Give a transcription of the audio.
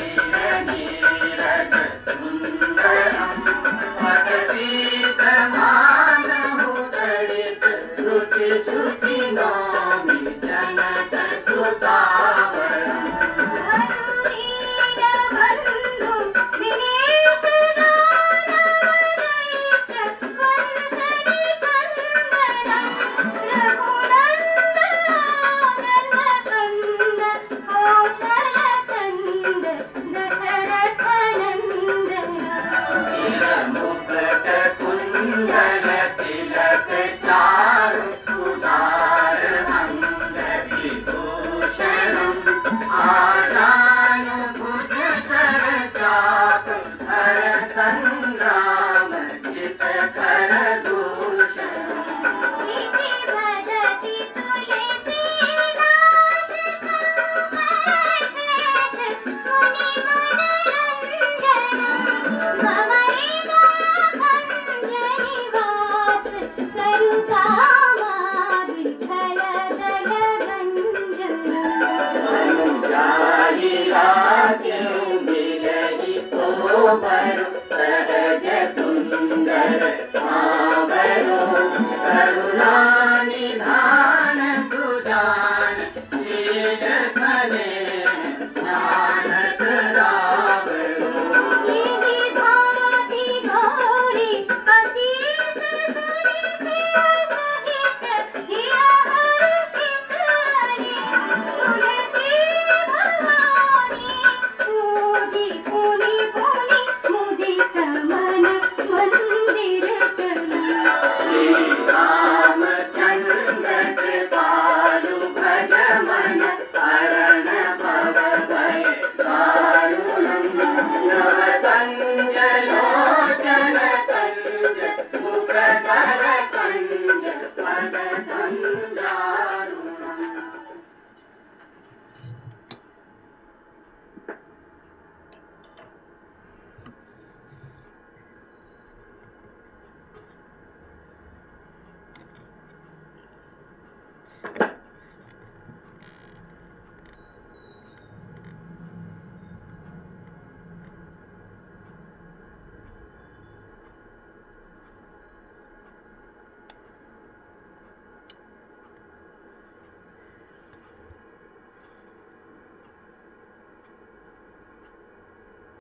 Thank you. Happy Bye. اوه تنهن ڏسڻ لاءِ